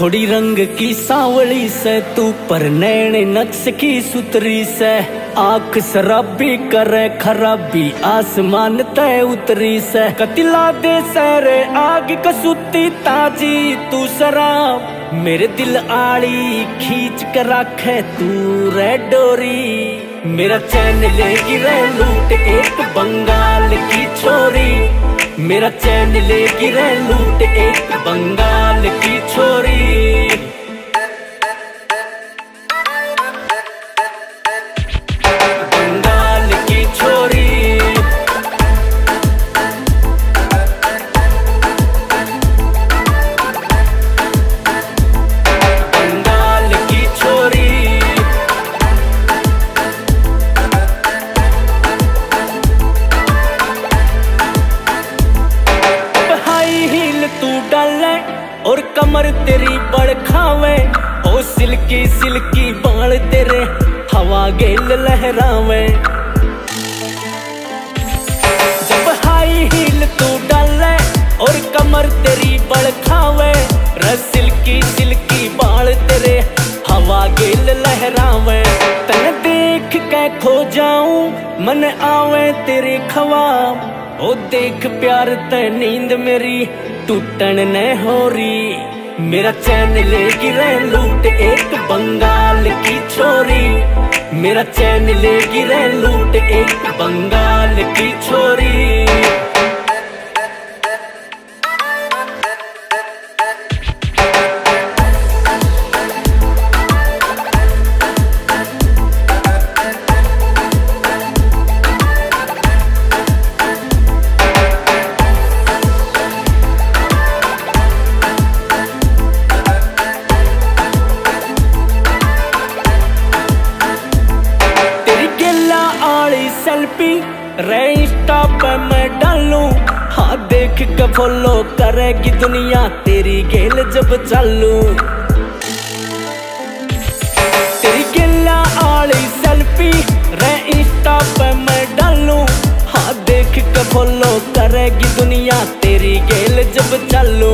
थोड़ी रंग की सावली से तू पर नैन नक्श की सुतरी से। आँख शराबी करे खराबी, आसमान तय उतरी से। कतिला दे सरे आग कसूती ताजी, तू शराब मेरे दिल आड़ी खींच कर रखे तू रे डोरी। मेरा चैन लेगी रे लूट एक बंगाल की छोरी मेरा चैन लेगी रे लूट एक बंगाल की छोरी। और कमर तेरी बड़ खावे ओ सिल्की सिल्की बाल तेरे हवा गेल लहरावे। जब हाई हील तू डाले और कमर तेरी बड़ खावे रे सिल्की सिल्की बाल तेरे हवा गेल लहरावे। तन देख के खो जाऊँ, मन आवे तेरे खवाब ओ देख प्यार ते नींद मेरी टूटन न हो रही मेरा चैन ले गिरे लूट एक बंगाल की छोरी। मेरा चैन ले गिरे लूट एक बंगाल की छोरी। सेल्फी रे इंस्टा पे मैं डालूं। हाँ देख के फॉलो करेगी दुनिया तेरी गेल जब चालू। तेरी गिल्ला आली सेल्फी रे इंस्टा मैं डालूं। हाँ देख के फॉलो करेगी दुनिया तेरी गेल जब चालू।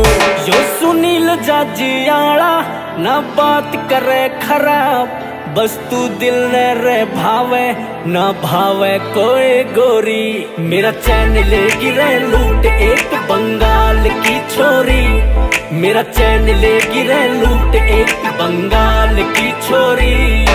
यो सुनील जाजियाड़ा ना बात करे खराब। बस तू दिल ने रे भावे, ना भावे कोई गोरी। मेरा चैन ले गिरे लूट एक बंगाल की छोरी। मेरा चैन ले गिरे लूट एक बंगाल की छोरी।